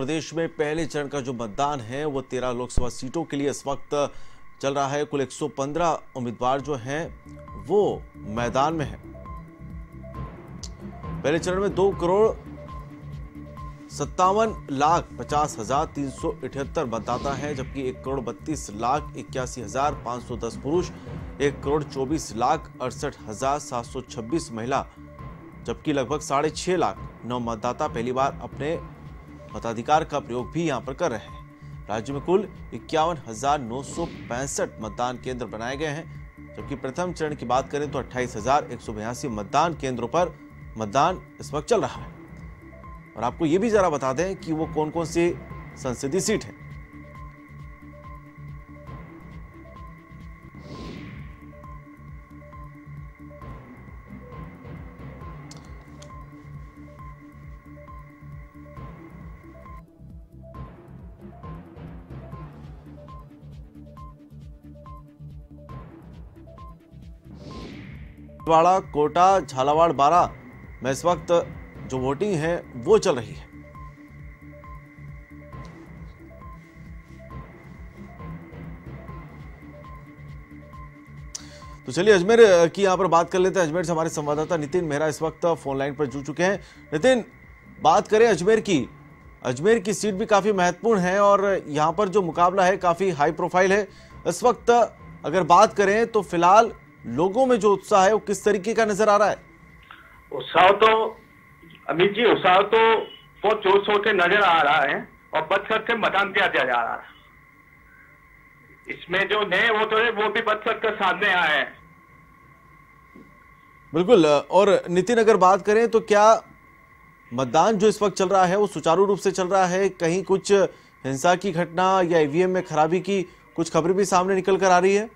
प्रदेश में पहले चरण का जो मतदान है, वो तेरह लोकसभा सीटों के लिए इस वक्त चल रहा है। कुल 115 उम्मीदवार जो हैं, वो मैदान में हैं। पहले चरण में दो करोड़ सत्तावन लाख पचास हज़ार तीन सौ इठहत्तर मतदाता हैं, जबकि एक करोड़ बत्तीस लाख इक्यासी हज़ार पाँच सौ दस पुरुष, एक करोड़ चौबीस लाख अड़सठ हज़ार सात सौ छब्बीस महिला, जबकि लगभग साढ़े छह लाख नौ मतदाता पहली बार अपने मताधिकार का प्रयोग भी यहाँ पर कर रहे हैं। राज्य में कुल इक्यावन हज़ार नौ सौ पैंसठ मतदान केंद्र बनाए गए हैं। जबकि प्रथम चरण की बात करें तो अट्ठाईस हज़ार एक सौ बयासी मतदान केंद्रों पर मतदान इस वक्त चल रहा है। और आपको ये भी जरा बता दें कि वो कौन कौन सी संसदीय सीट है। छिंदवाड़ा, कोटा, झालावाड़, बारा, में इस वक्त जो वोटिंग है, वो चल रही है। तो चलिए, अजमेर की यहाँ पर बात कर लेते हैं। अजमेर से हमारे संवाददाता नितिन मेहरा इस वक्त फ़ोन लाइन पर जुड़ चुके हैं। नितिन, बात करें अजमेर की। अजमेर की सीट भी काफ़ी महत्वपूर्ण है और यहाँ पर जो मुकाबला है, काफ़ी हाई प्रोफ़ाइल है। इस वक्त अगर बात करें तो फ़िलहाल लोगों में जो उत्साह है वो किस तरीके का नज़र आ रहा है? उत्साह तो अमित जी उत्साह तो बहुत ज़ोर शोर के नज़र आ रहा है और कर के मतदान किया जा रहा है। इसमें जो नए वोटर है वो भी बच कर कर सामने आए हैं। बिल्कुल और नितिन अगर बात करें तो क्या मतदान जो इस वक्त चल रहा है वो सुचारू रूप से चल रहा है? कहीं कुछ हिंसा की घटना या ईवीएम में खराबी की कुछ खबरें भी सामने निकल कर आ रही है?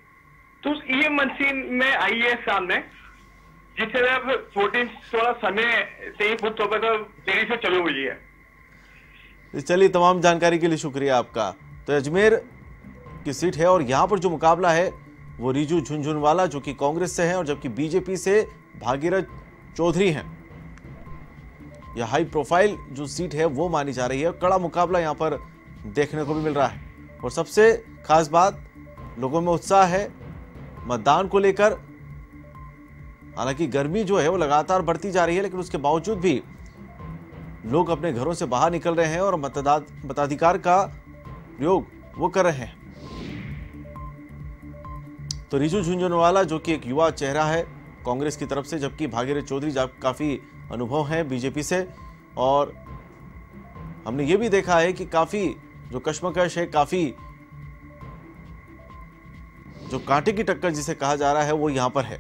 तो ये मशीन में आई है सामने जिससे अब वोटिंग थोड़ा समय से ही बुथ होकर देरी से चालू हुई है। चलिए, तमाम जानकारी के लिए शुक्रिया आपका। तो अजमेर की सीट है और यहाँ पर जो मुकाबला है, वो रिजू झुंझुनवाला, जो कि कांग्रेस से है और जबकि बीजेपी से भागीरथ चौधरी हैं। यह हाई प्रोफ़ाइल जो सीट है, वो मानी जा रही है। कड़ा मुकाबला यहाँ पर देखने को भी मिल रहा है। और सबसे खास बात, लोगों में उत्साह है मतदान को लेकर, हालाँकि गर्मी जो है वो लगातार बढ़ती जा रही है, लेकिन उसके बावजूद भी लोग अपने घरों से बाहर निकल रहे हैं और मतदा, मताधिकार का प्रयोग वो कर रहे हैं। तो रिजू झुंझुनवाला, जो कि एक युवा चेहरा है, कांग्रेस की तरफ़ से, जबकि भागीरथ चौधरी जब काफ़ी अनुभव है बीजेपी से, और हमने ये भी देखा है कि काफ़ी जो कश्मकश है, काफ़ी जो कांटे की टक्कर जिसे कहा जा रहा है वो यहाँ पर है।